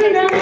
Canada.